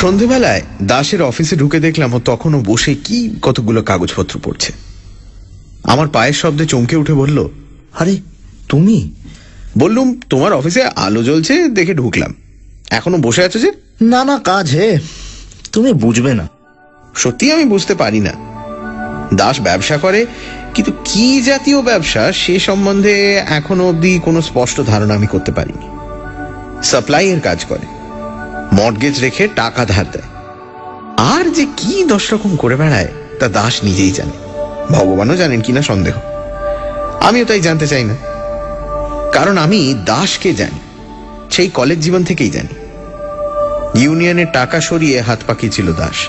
সন্ধেবেলায় দাসের অফিসে ঢুকে দেখলাম ও তখনও বসে কি কতগুলো কাগজপত্র পড়ছে। আমার পায়ের শব্দে চমকে উঠে বলল আরে তুমি? বললুম তোমার অফিসে আলো জ্বলছে দেখে ঢুকলাম। এখনও বসে আছো যে? না না কাজ হে। তুমি বুঝবে না। সত্যি আমি বুঝতে পারি না। দাস ব্যবসা করে কিন্তু কি জাতীয় ব্যবসা সে সম্বন্ধে এখনও অবধি কোনো স্পষ্ট ধারণা আমি করতে পারিনি। সাপ্লাইয়ের কাজ করে। মর্গেজ রেখে টাকা ধার দেয়। আর যে কি দশ রকম করে বেড়ায়, তা দাস নিজেই জানে। ভগবানও জানেন কিনা সন্দেহ। আমিও তাই জানতে চাই না। কারণ আমি দাসকে জানি, সেই কলেজ জীবন থেকেই জানি। ইউনিয়নের টাকা সরিয়ে হাত পাকিয়েছিল দাস।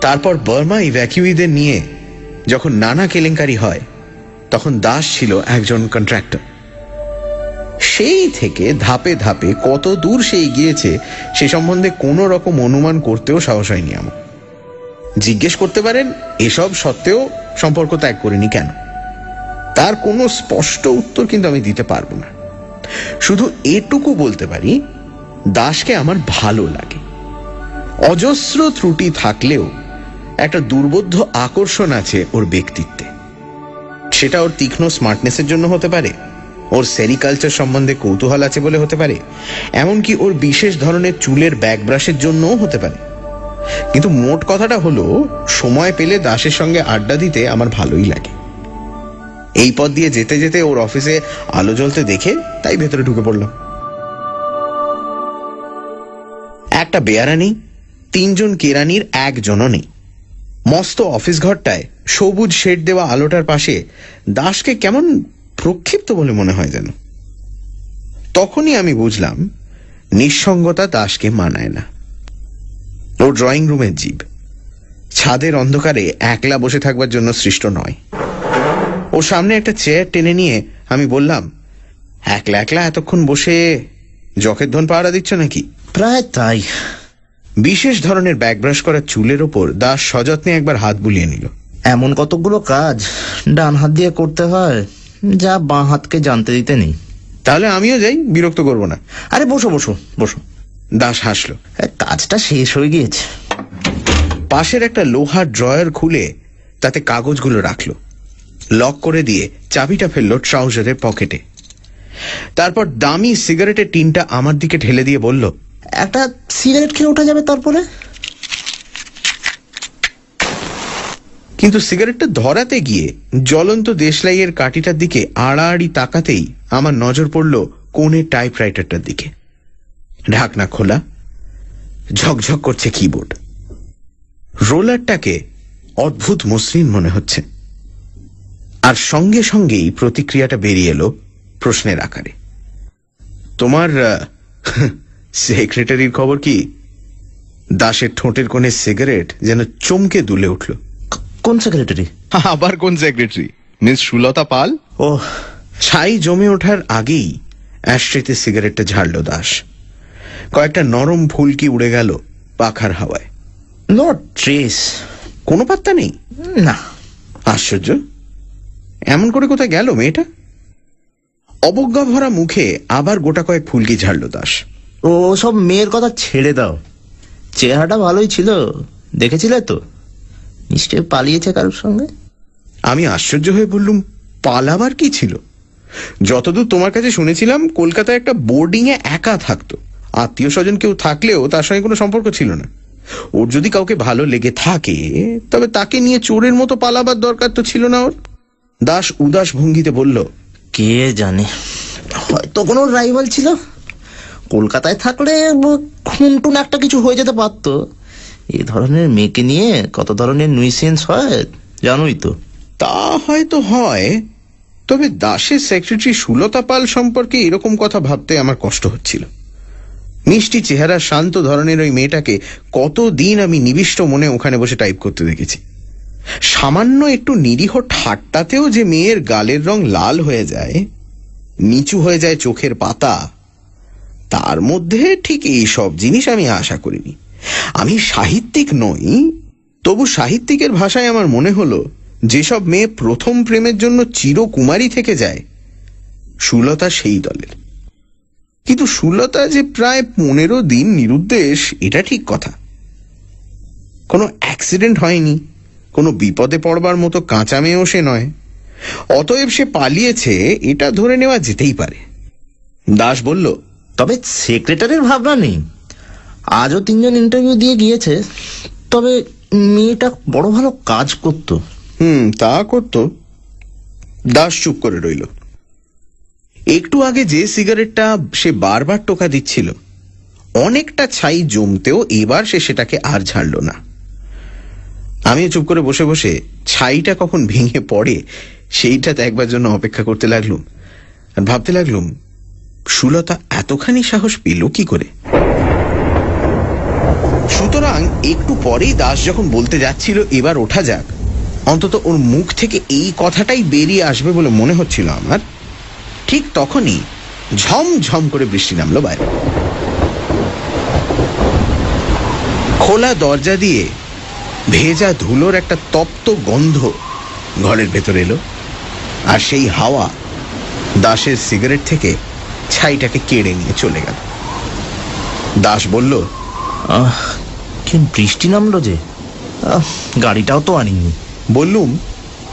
তারপর বর্মা ইভ্যাকিউইদের নিয়ে যখন নানা কেলেঙ্কারি হয়, তখন দাস ছিল একজন কন্ট্রাক্টর। সেই থেকে ধাপে ধাপে কত দূর সে এগিয়েছে, সে সম্বন্ধে কোনো রকম অনুমান করতেও সাহস হয়নি আমার। জিজ্ঞেস করতে পারেন, এসব সত্ত্বেও সম্পর্ক ত্যাগ করিনি কেন? তার কোনো স্পষ্ট উত্তর কিন্তু আমি দিতে পারব না। শুধু এটুকু বলতে পারি, দাসকে আমার ভালো লাগে। অজস্র ত্রুটি থাকলেও একটা দুর্বোধ্য আকর্ষণ আছে ওর ব্যক্তিত্বে। সেটা ওর তীক্ষ্ণ স্মার্টনেসের জন্য হতে পারে ওর সেরিকালচার সম্বন্ধে কৌতূহল আছে বলে হতে পারে, এমনকি ওর বিশেষ ধরনের চুলের ব্যাকব্রাশের জন্যও হতে পারে। কিন্তু মোট কথাটা হলো, সময় পেলে দাসের সঙ্গে আড্ডা দিতে আমার ভালোই লাগে। এই পথ দিয়ে যেতে যেতে ওর অফিসে আলো জ্বলতে দেখে তাই ভেতরে ঢুকে পড়লাম। একটা বেয়ারা নেই তিনজন কেরানির একজনও নেই। মস্ত অফিস ঘরটায় সবুজ শেড দেওয়া আলোটার পাশে দাসকে কেমন প্রক্ষিপ্ত বলে মনে হয় যেন। তখনই আমি বুঝলাম নিঃসঙ্গতা দাসকে মানায় না। ও ড্রয়িং রুমের জীব। ছাদের অন্ধকারে একলা বসে থাকবার জন্য সৃষ্ট নয়। ওর সামনে একটা চেয়ার টেনে নিয়ে আমি বললাম একলা একলা এতক্ষণ বসে জখের ধন পাহারা দিচ্ছ নাকি? প্রায় তাই। বিশেষ ধরনের ব্যাকব্রাশ করা চুলের ওপর দাস সযত্নে একবার হাত বুলিয়ে নিল। এমন কতগুলো কাজ ডান হাত দিয়ে করতে হয় যা বাঁ হাতকে জানতে দিতে নেই। তাহলে আমিও যাই বিরক্ত করব না। আরে বসো বসো বসো। দাস হাসলো। কাজটা শেষ হয়ে গিয়েছে। পাশের একটা লোহার ড্রয়ার খুলে তাতে কাগজগুলো রাখল। লক করে দিয়ে চাবিটা ফেলল ট্রাউজারের পকেটে। তারপর দামি সিগারেটের টিনটা আমার দিকে ঠেলে দিয়ে বলল একটা সিগারেট খেয়ে ওঠা যাবে তারপরে? কিন্তু সিগারেটটা ধরাতে গিয়ে জ্বলন্ত দেশলাইয়ের কাঠিটার দিকে আড়াআড়ি তাকাতেই আমার নজর পড়ল কোণের টাইপরাইটারটার দিকে। ঢাকনা খোলা, ঝকঝক করছে কিবোর্ড। রোলারটাকে অদ্ভুত মসৃণ মনে হচ্ছে। আর সঙ্গে সঙ্গেই প্রতিক্রিয়াটা বেরিয়ে এলো প্রশ্নের আকারে। তোমার সেক্রেটারির খবর কি? দাসের ঠোঁটের কোণে সিগারেট যেন চমকে দুলে উঠল। কোন সেক্রেটারি আবার কোন সেক্রেটারি মিস সুলতা পাল? ও ছাই জমে ওঠার আগেই অ্যাস্ট্রেতে সিগারেটটা ঝাড়ল দাস। কয়েকটা নরম ফুলকি উড়ে গেল পাখার হাওয়ায়। নট ট্রেস কোনো পাত্তা নেই? না। আশ্চর্য। এমন করে কোথায় গেল মেয়েটা? অবজ্ঞা ভরা মুখে আবার গোটা কয়েক ফুলকি ঝাড়ল দাস। ও সব মেয়ের কথা ছেড়ে দাও। চেহারাটা ভালোই ছিল দেখেছিলে তো? নিশ্চয় পালিয়েছে কারোর সঙ্গে? আমি আশ্চর্য হয়ে বললুম পালাবার কি ছিল? যতদূর তোমার কাছে শুনেছিলাম কলকাতায় একটা বোর্ডিং এ একা থাকতো। আত্মীয় স্বজন কেউ থাকলেও তার সঙ্গে কোনো সম্পর্ক ছিল না। ওর যদি কাউকে ভালো লেগে থাকে তবে তাকে নিয়ে চোরের মতো পালাবার দরকার তো ছিল না ওর। দাস উদাস ভঙ্গিতে বলল কে জানে? হয়তো কোনো রাইভাল ছিল। কলকাতায় থাকলে খুনটুন একটা কিছু হয়ে যেতে পারতো। এই ধরনের মেয়েকে নিয়ে কত ধরনের নুইসেন্স হয়, জানোই তো। তা হয়তো হয়, তবে দাসের সেক্রেটারি সুলতা পাল সম্পর্কে এরকম কথা ভাবতে আমার কষ্ট হচ্ছিল। মিষ্টি চেহারা শান্ত ধরনের ওই মেয়েটাকে কতদিন আমি নিবিষ্ট মনে ওখানে বসে টাইপ করতে দেখেছি। সামান্য একটু নিরীহ ঠাট্টাতেও যে মেয়ের গালের রং লাল হয়ে যায়, নিচু হয়ে যায় চোখের পাতা, তার মধ্যে ঠিক এই সব জিনিস আমি আশা করিনি। আমি সাহিত্যিক নই, তবু সাহিত্যিকের ভাষায় আমার মনে হলো, যেসব মেয়ে প্রথম প্রেমের জন্য চিরকুমারী থেকে যায়, সুলতা সেই দলের। কিন্তু সুলতা যে প্রায় পনেরো দিন নিরুদ্দেশ, এটা ঠিক কথা। কোনো অ্যাক্সিডেন্ট হয়নি, কোনো বিপদে পড়বার মতো কাঁচা মেয়েও সে নয়। অতএব সে পালিয়েছে, এটা ধরে নেওয়া যেতেই পারে। দাস বলল, তবে সেক্রেটারির ভাবনা নেই। আজও তিনজন ইন্টারভিউ দিয়ে গিয়েছে, তবে মেয়েটা বড় ভালো কাজ করতো। হুম, তা করত। দাস চুপ করে রইল। একটু আগে যে সিগারেটটা সে বারবার টোকা দিচ্ছিল, অনেকটা ছাই জমতেও এবার সে সেটাকে আর ছাড়ল না। আমিও চুপ করে বসে বসে ছাইটা কখন ভেঙে পড়ে সেইটাতে একবার জন্য অপেক্ষা করতে লাগলুম। আর ভাবতে লাগলুম, সুলতা এতখানি সাহস পেল কি করে? সুতরাং একটু পরেই দাস যখন বলতে যাচ্ছিল, এবার ওঠা যাক। অন্তত ওর মুখ থেকে এই কথাটাই বেরিয়ে আসবে বলে মনে হচ্ছিল আমার। ঠিক তখনই ঝমঝম করে বৃষ্টি নামলো বাইরে। খোলা দরজা দিয়ে ভেজা ধুলোর একটা তপ্ত গন্ধ ঘরের ভেতর এলো, আর সেই হাওয়া দাসের সিগারেট থেকে ছাইটাকে কেড়ে নিয়ে চলে গেল। দাস বলল কি বৃষ্টি নামলো যে? গাড়িটাও তো আনিনি। বললুম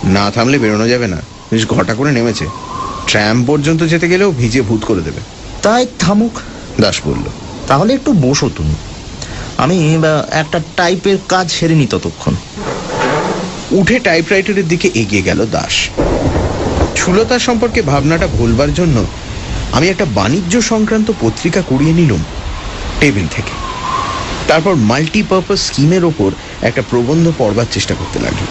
না থামলে বেরোনো যাবে না। বেশ ঘটা করে নেমেছে। ট্র্যাম পর্যন্ত যেতে গেলেও ভিজে ভূত করে দেবে। তাই থামুক। দাস বলল তাহলে একটু বসো তুমি। আমি একটা টাইপের কাজ সেরে নি ততক্ষণ। উঠে টাইপরাইটারের দিকে এগিয়ে গেল দাস। সুলতার সম্পর্কে ভাবনাটা ভুলবার জন্য আমি একটা বাণিজ্য সংক্রান্ত পত্রিকা কুড়িয়ে নিলুম টেবিল থেকে। তারপর মাল্টিপারপাস স্কিমের ওপর একটা প্রবন্ধ পড়বার চেষ্টা করতে লাগল।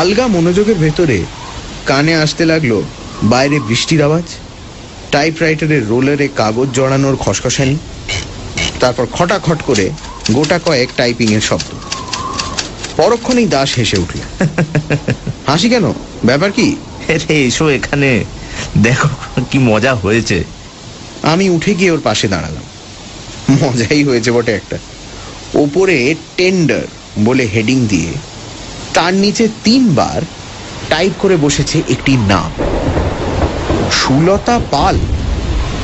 আলগা মনোযোগের ভেতরে কানে আসতে লাগল বাইরে বৃষ্টির আওয়াজ টাইপরাইটারের রোলারে কাগজ জড়ানোর খসখসানি তারপর খটাখট করে গোটা কয়েক টাইপিং এর শব্দ। পরক্ষণেই দাস হেসে উঠল। হাসি কেন? ব্যাপার কি? এসো এখানে। দেখো কি মজা হয়েছে। আমি উঠে গিয়ে ওর পাশে দাঁড়ালাম। মজাই হয়েছে বটে একটা। ওপরে টেন্ডার বলে হেডিং দিয়ে তার নিচে তিনবার টাইপ করে বসেছে একটি নাম। সুলতা পাল।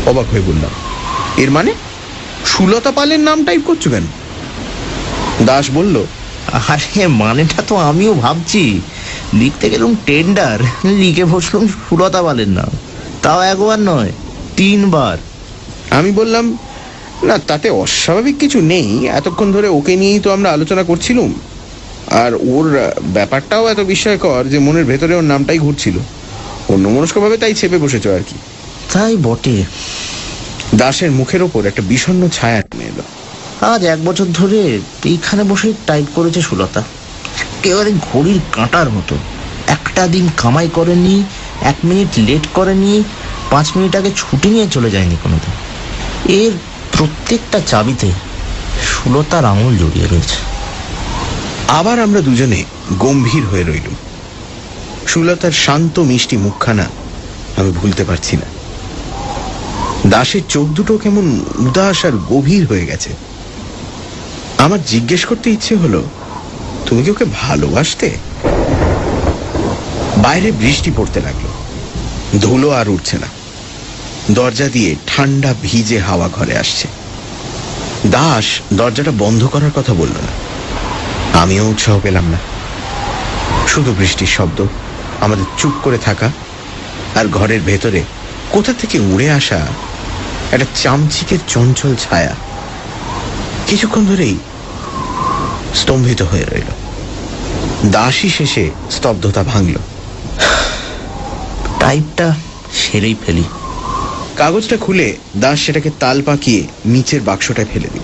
অবাক হয়ে বললাম এর মানে? সুলতা পালের নাম টাইপ করছ কেন? দাস বলল আরে মানেটা তো আমিও ভাবছি। লিখতে গেলাম টেন্ডার লিখে বসলুম সুলতা পালের নাম। তাও একবার নয় তিনবার। আমি বললাম না তাতে অস্বাভাবিক কিছু নেই। এতক্ষণ ধরে ওকে নিয়েই তো আমরা আলোচনা করছিলুম। আর ওর ব্যাপারটাও এত বিস্ময়কর যে মনের ভেতরে ওর নামটাই ঘুরছিল। অন্য মনস্কভাবে তাই চেপে বসেছ আর কি। তাই বটে। দাসের মুখের ওপর একটা বিষণ্ণ ছায়া নেমে এলো। আজ এক বছর ধরে এইখানে বসে টাইপ করেছে সুলতা। একেবারে ঘড়ির কাঁটার মতো। একটা দিন কামাই করেনি এক মিনিট লেট করেনি পাঁচ মিনিট আগে ছুটি নিয়ে চলে যায়নি কোনোদিন। এর প্রত্যেকটা চাবিতে সুলতার আঙুল জড়িয়ে রয়েছে। আবার আমরা দুজনে গম্ভীর হয়ে রইলুম। সুলতার শান্ত মিষ্টি মুখখানা আমি ভুলতে পারছি না। দাসের চোখ দুটো কেমন উদাস আর গভীর হয়ে গেছে। আমার জিজ্ঞেস করতে ইচ্ছে হলো, তুমি কি ওকে ভালোবাসতে? বাইরে বৃষ্টি পড়তে লাগল। ধুলো আর উঠছে না। দরজা দিয়ে ঠান্ডা ভিজে হাওয়া ঘরে আসছে। দাস দরজাটা বন্ধ করার কথা বলল না। আমিও উৎসাহ পেলাম না। শুধু বৃষ্টির শব্দ, আমাদের চুপ করে থাকা আর ঘরের ভেতরে কোথা থেকে উড়ে আসা একটা চামচিকের চঞ্চল ছায়া কিছুক্ষণ ধরেই স্তম্ভিত হয়ে রইল। দাসী শেষে স্তব্ধতা ভাঙল। টাইপটা সেরেই ফেলি। কাগজটা খুলে দাস সেটাকে তাল পাকিয়ে নিচের বাক্সটায় ফেলে দিল।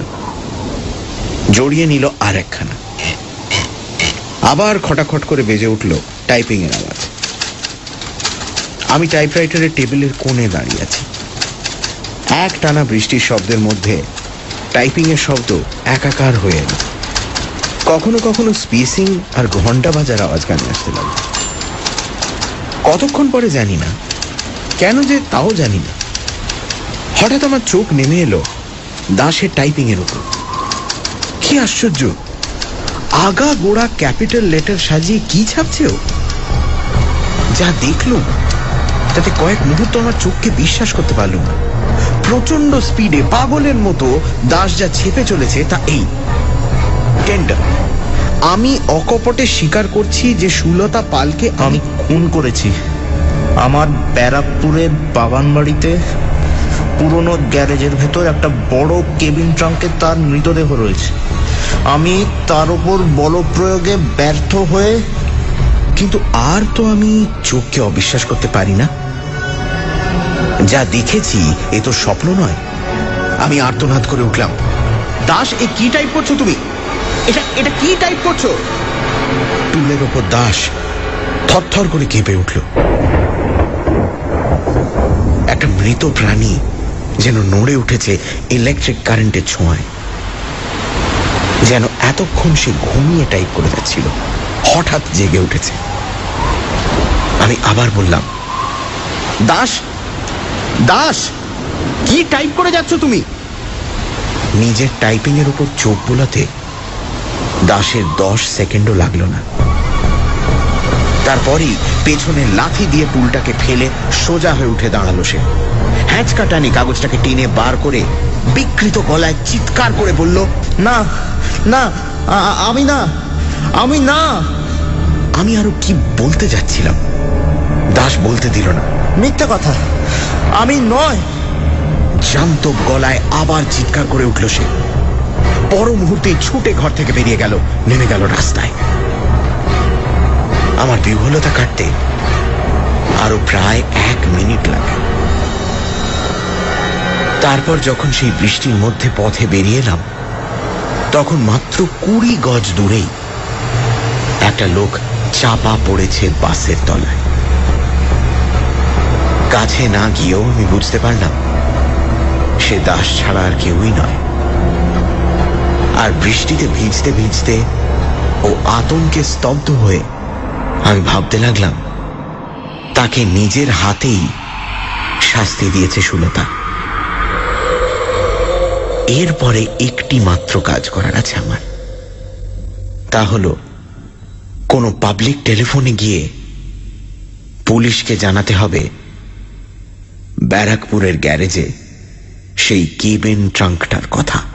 জড়িয়ে নিল আর একখানা। আবার খটাখট করে বেজে উঠল টাইপিং এর আওয়াজ। আমি টাইপরাইটারের টেবিলের কোণে দাঁড়িয়ে আছি। এক টানা বৃষ্টির শব্দের মধ্যে টাইপিং এর শব্দ একাকার হয়ে এলো। কখনো কখনো স্পেসিং আর ঘণ্টা বাজার আওয়াজ কানে আসতে লাগল। কতক্ষণ পরে জানি না। কেন যে তাও জানি না। হঠাৎ আমার চোখ নেমে এলো। দাসের টাইপিং এর উপর কি আশ্চর্য! আগা গোড়া ক্যাপিটাল লেটার সাজিয়ে কি ছাপছে ও? যা দেখলুম, তাতে কয়েক মুহূর্ত আমার চোখকে বিশ্বাস করতে পারলুম না। প্রচণ্ড স্পিডে পাগলের মতো দাস যা ছেপে চলেছে তা এই। টেন্ডার আমি অকপটে স্বীকার করছি যে সুলতা পালকে আমি খুন করেছি। আমার ব্যারাকপুরের বাগান বাড়িতে পুরনো গ্যারেজের ভেতর একটা বড় কেবিন ট্রাঙ্কে তার মৃতদেহ রয়েছে। আমি তার উপর বল প্রয়োগে ব্যর্থ হয়ে, কিন্তু আর তো আমি চোখকে অবিশ্বাস করতে পারি না। যা দেখেছি, এ তো স্বপ্ন নয়। আমি আর্তনাদ করে উঠলাম। দাস, এ কি টাইপ করছ তুমি? এটা এটা কি টাইপ করছ? টুলের ওপর দাস থরথর করে কেঁপে উঠল। একটা মৃত প্রাণী যেন নড়ে উঠেছে ইলেকট্রিক কারেন্টের ছোঁয়ায়। যেন এতক্ষণ সে ঘুমিয়ে টাইপ করে যাচ্ছিল। হঠাৎ জেগে উঠেছে। আমি আবার বললাম, দাস দাস, কি টাইপ করে যাচ্ছ তুমি? নিজের টাইপিং এর উপর চোখ বোলাতে দাসের দশ সেকেন্ডও লাগল না। তারপরই পেছনে লাথি দিয়ে টুলটাকে ফেলে সোজা হয়ে উঠে দাঁড়াল সে। হ্যাঁচকা টানি কাগজটাকে টেনে বার করে বিকৃত গলায় চিৎকার করে বলল, না না আমি না আমি না। আমি আরও কি বলতে যাচ্ছিলাম? দাস বলতে দিল না। মিথ্যা কথা। আমি নয়। জান্ত গলায় আবার চিৎকার করে উঠল সে। পর মুহূর্তে ছুটে ঘর থেকে বেরিয়ে গেল, নেমে গেল রাস্তায়। আমার বিহ্বলতা কাটতে আরও প্রায় এক মিনিট লাগে। তারপর যখন সেই বৃষ্টির মধ্যে পথে বেরিয়ে এলাম, তখন মাত্র কুড়ি গজ দূরেই একটা লোক চাপা পড়েছে বাসের তলায়। কাছে না গিয়েও আমি বুঝতে পারলাম, সে দাস ছাড়া আর কেউই নয়। আর বৃষ্টিতে ভিজতে ভিজতে ও আতঙ্কে স্তব্ধ হয়ে আমি ভাবতে লাগলাম, তাকে নিজের হাতেই শাস্তি দিয়েছে সুলতা। এরপরে একটি মাত্র কাজ করার আছে আমার। তা হল, কোনো পাবলিক টেলিফোনে গিয়ে পুলিশকে জানাতে হবে, ব্যারাকপুরের গ্যারেজে সেই কেবেন ট্রাঙ্কটার কথা।